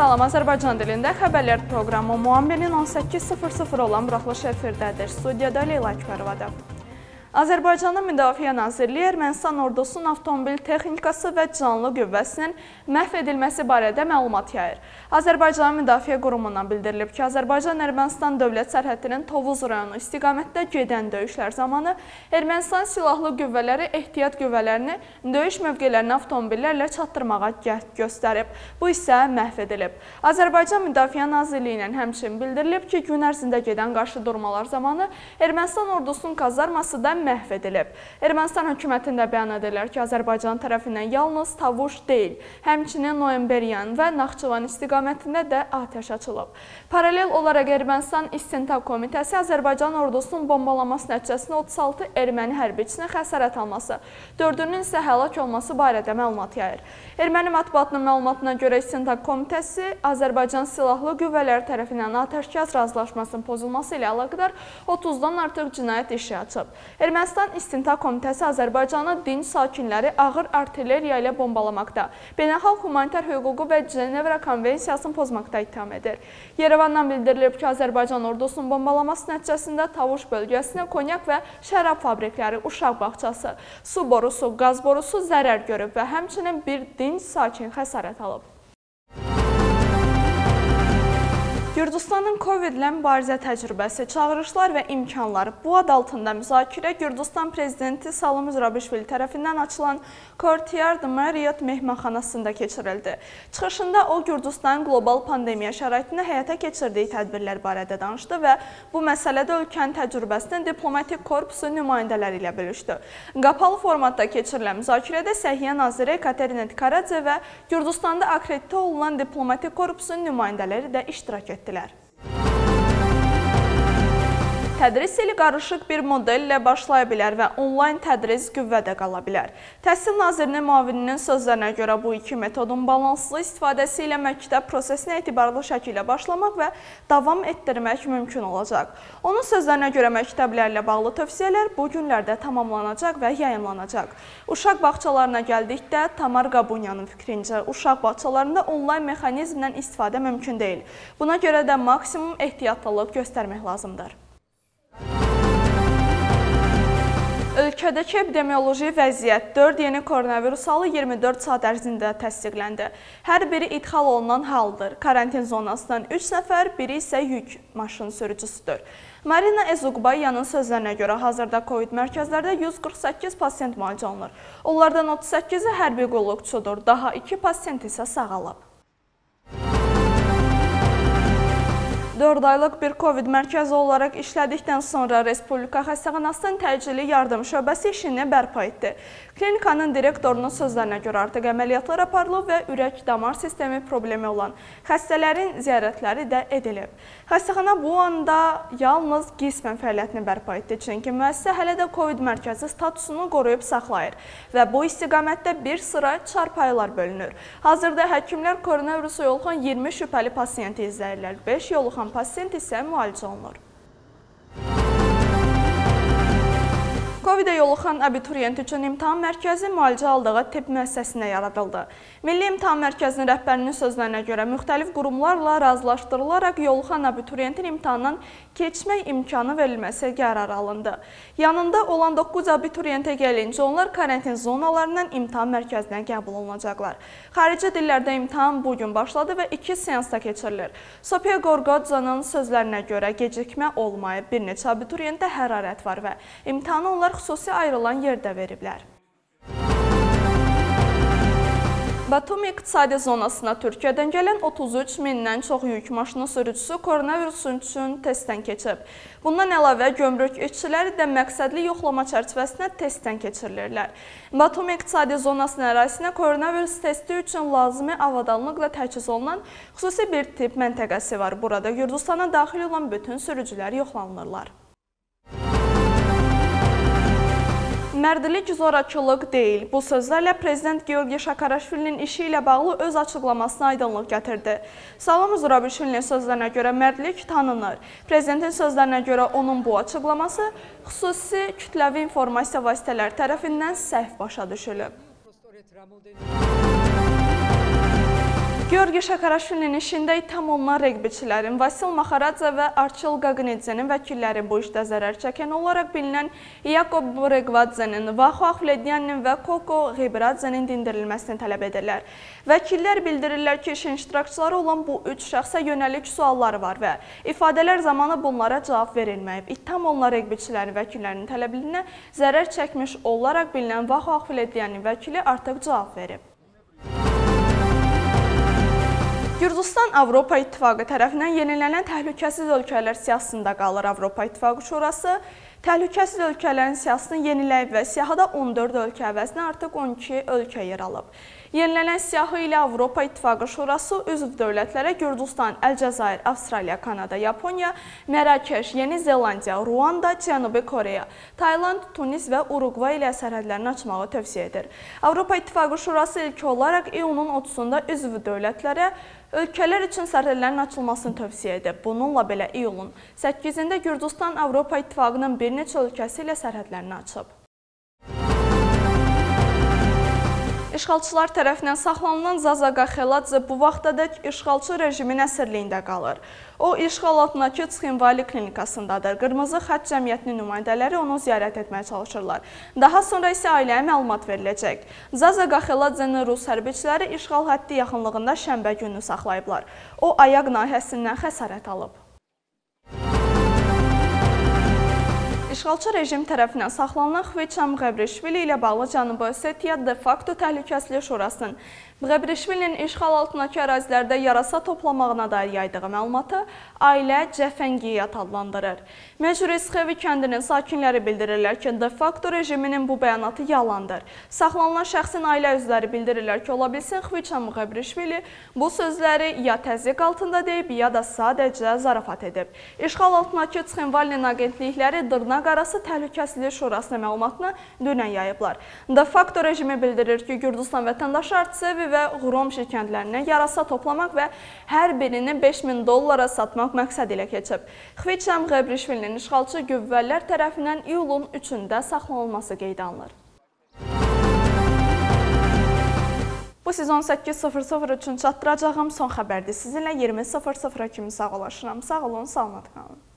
Salam, Azərbaycan dilində xəbərlər proqramı Muambenin 18.00 olan buraxılış efirdədir. Studiyada Leyla Əkbərovadır. Azərbaycanın Müdafiə Nazirliyi Ermənistan ordusunun avtomobil texnikası və canlı qüvvəsinin məhv edilməsi barədə məlumat yayır. Azərbaycan Müdafiə Qurumundan bildirilib ki, Azərbaycan-Ermənistan dövlət sərhədinin Tovuz rayonu istiqamətdə gedən döyüşlər zamanı Ermənistan silahlı qüvvələri ehtiyat qüvvələrini döyüş mövqelərinə avtomobillərlə çatdırmağa cəhd göstərib. Bu isə məhv edilib. Azərbaycan Müdafiə Nazirliyi ilə həmçinin bildirilib ki, gün ərzində gedən qarşı durmalar zamanı Ermənistan ordusunun kazarması da məhv edilib. Ermənistan hökumətində bəyan edilir ki, Azərbaycan tərəfindən yalnız Tavuş deyil, həmçinin Noyemberyan və Naxçıvan istiqamətində də atəş açılıb. Paralel olaraq Ermənistan İstintaq Komitəsi Azərbaycan ordusunun bombalaması nəticəsində 36 erməni hərbiçisinin xəsarət alması, 4-ünün isə həlak olması barədə məlumat yayır. Erməni mətbuatının məlumatına görə İstintaq Komitəsi Azərbaycan Silahlı Qüvvələri tərəfindən atəşkəs razılaşmasının pozulması ilə əlaqədar 30-dan artıq cinayət işi açıb. Ermənistan İstintaq Komitəsi Azərbaycanı dinc sakinləri ağır artilleriya ilə bombalamaqda, beynəlxalq humanitar hüququ və Cenevra konvensiyasını pozmaqda ittiham edir. Yerevandan bildirilib ki, Azərbaycan ordusunun bombalaması nəticəsində Tavuş bölgəsində konyak və şərab fabrikləri, uşaq bağçası, su borusu, qaz borusu zərər görüb və həmçinin bir dinc sakin xəsarət alıb. Gürcüstanın COVID ilə mübarizə təcrübəsi, çağırışlar və imkanları bu ad altında müzakirə Gürcüstan prezidenti Salım Zurabishvili tərəfindən açılan Courtyard Marriott mehmanxanasında keçirildi. Çıxışında o Gürcüstanın qlobal pandemiya şəraitində həyata keçirdiyi tədbirlər barədə danışdı və bu məsələdə ölkənin təcrübəsini diplomatik korpusu nümayəndələri ilə bölüşdü. Qapalı formatda keçirilən müzakirədə Səhiyyə naziri Katerina Tikaradze və Gürcüstanda akreditə olunan diplomatik korpusun nümayəndələri də iştirak etdilər estelar. Tədris ili qarışıq bir modellə başlaya bilər və onlayn tədris qüvvədə qala bilər. Təhsil Nazirinin müavininin sözlərinə görə bu iki metodun balanslı istifadəsi ilə məktəb prosesinə etibarlı şəkildə başlamaq və davam etdirmək mümkün olacaq. Onun sözlərinə görə məktəblərlə bağlı tövsiyələr bu günlərdə tamamlanacaq və yayımlanacaq. Uşaq bağçalarına gəldikdə Tamar Qabunyanın fikrincə uşaq bağçalarında onlayn mexanizmdən istifadə mümkün deyil. Buna görə də maksimum ehtiyatlılıq göstərmək lazımdır. Ölkədəki epidemioloji vəziyyət 4 yeni koronavirus halı 24 saat ərzində təsdiqləndi. Hər biri idxal olunan haldır. Karantin zonasından 3 nəfər, biri isə yük maşın sürücüsüdür. Marina Ezuqbayanın sözlərinə görə hazırda COVID mərkəzlərdə 148 pasiyent müalicə olunur. Onlardan 38-i hərbi qulluqçudur, daha 2 pasiyent isə sağalıb. 4 aylıq bir COVID mərkəzi olaraq işlədikdən sonra Respublika Xəstəxanasının təcili yardım şöbəsi işini bərpa etdi. Klinikanın direktorunun sözlərinə görə artıq əməliyyatlar aparılıb və ürək-damar sistemi problemi olan xəstələrin ziyarətləri də edilib. Xəstəxana bu anda yalnız qismən fəaliyyətini bərpa etdi, çünki müəssisə hələ də COVID mərkəzi statusunu qoruyub saxlayır və bu istiqamətdə bir sıra çarpayılar bölünür. Hazırda həkimlər koronavirusa yoluxan 20 şübhəli pasiyenti izləyirlər, 5 yoluxan pasiyent isə müalicə olunur. Covid-ə yoluxan abituriyent üçün imtahan mərkəzi müalicə aldığı tibb müəssisəsində yaradıldı. Milli İmtahan Mərkəzinin rəhbərinin sözlərinə görə müxtəlif qurumlarla razılaşdırılaraq yoluxan abituriyentin imtahandan keçmək imkanı verilməsi qərar alındı. Yanında olan 9 abituriyentə gəlincə onlar karantin zonalarından imtahan mərkəzinə qəbul olunacaqlar. Xarici dillərdə imtahan bugün başladı və 2 seansda keçirilir. Sofiya Qorqodzanın sözlərinə görə gecikmə olmayıb, bir neçə abituriyentdə hərarət var və imtahanı onlar xüsusi ayrılan yerdə veriblər. Batumi iqtisadi zonasına Türkiyədən gələn 33 mindən çox yük maşını sürücüsü koronavirus üçün testdən keçib. Bundan əlavə, gömrük işçiləri də məqsədli yoxlama çərçivəsində testdən keçirilirlər. Batumi iqtisadi zonasının ərazisinə koronavirus testi üçün lazımi avadanlıqla təchiz olunan xüsusi bir tip məntəqəsi var. Burada Gürcüstana daxil olan bütün sürücülər yoxlanılırlar. Mərdilik zorakılıq deyil. Bu sözlərlə Prezident Georgi Şakaraşvilinin işi ilə bağlı öz açıqlamasına aydınlıq gətirdi. Salam Zurabişvilinin sözlərinə görə mərdilik tanınır. Prezidentin sözlərinə görə onun bu açıqlaması xüsusi kütləvi informasiya vasitələri tərəfindən səhv başa düşülüb. Georgi Şakaraşvilinin işində ittiham olunan reqbiçilərin Vasil Maxaradze və Arçil Qaqnidzenin vəkilləri bu işdə zərər çəkən olaraq bilinən Yakob Reqvadzenin, Vaxu Axvledyaninin və Koko Ğibradzenin dindirilməsini tələb edirlər. Vəkillər bildirirlər ki, işin iştirakçıları olan bu üç şəxsə yönəlik sualları var və ifadələr zamanı bunlara cavab verilməyib. İttiham olunan reqbiçilərin vəkillərinin tələbinə zərər çəkmiş olaraq bilinən Vaxu Axvledyaninin vəkili artıq cavab verib. Gürcüstan Avropa İttifaqı tərəfindən yenilənən təhlükəsiz ölkələr siyahısında qalır. Avropa İttifaqı Şurası təhlükəsiz ölkələrin siyahısını yeniləyib və siyahıda 14 ölkə əvəzinə artıq 12 ölkə yer alıb. Yenilənən siyahı ilə Avropa İttifaqı Şurası üzv dövlətlərə Gürcüstan, Əlcəzair, Avstraliya, Kanada, Yaponiya, Mərakeş, Yeni Zelandiya, Ruanda, Cənubi Koreya, Tayland, Tunis və Uruqvay ilə sərhədlərini açmağı tövsiyə edir. Avropa İttifaqı Şurası ilk olaraq iyunun 30-da üzv dövlətlərə ölkələr üçün sərhədlərin açılmasını tövsiyə edib. Bununla belə iyulun 8-də Gürcüstan Avropa İttifaqının bir neçə ölkəsi ilə sərhədlərini açıb. İşğalçılar tərəfindən saxlanılan Zaza Qaxeladze bu vaxtadək işğalçı rejimin əsirliyində qalır. O, işğal altındakı Çxinvali klinikasındadır. Qırmızı Xət Cəmiyyətinin nümayəndələri onu ziyarət etməyə çalışırlar. Daha sonra isə ailəyə məlumat veriləcək. Zaza Qaxeladzenin rus hərbiçiləri işğal həddi yaxınlığında şənbə günü saxlayıblar. O, ayaq nahiyəsindən xəsarət alıb. İşğalçı rejim tərəfindən saxlanılan Xviçam Qəbrişvili ilə bağlı Cənubi Osetiya de facto təhlükəsizlik şurasının Qəbrişvilinin işğal altındakı ərazilərdə yarasa toplamağına dair yaydığı məlumatı ailə cəfəngiyyat adlandırır. Mecrisxevi kəndinin sakinləri bildirirlər ki, de facto rejiminin bu bəyanatı yalandır. Saxlanılan şəxsin ailə üzvləri bildirirlər ki, ola bilsin Xviçam Qəbrişvili bu sözləri ya təzyiq altında deyib, ya da sadəcə zarafat edib. İşğal altındakı Çxinvalinin agentlikləri dırnaq arası təhlükəsizlik şurasına məlumatını dünən yayıblar. De facto rejimi bildirir ki, Gürcistan vətəndaşı Artsevi və Qromşi kəndlərinə yarasa toplamaq və hər birini 5000 dollara satmaq məqsədi ilə keçib. Xviçam Qəbrişvilinin işğalçı qüvvələr tərəfindən iyulun 3-də saxlanılması qeydə alınır. Bu sezon 8.00 üçün çatdıracağım son xəbərdir. Sizinlə 20.00 kimi sağolaşıram. Sağ olun, salamat qalın.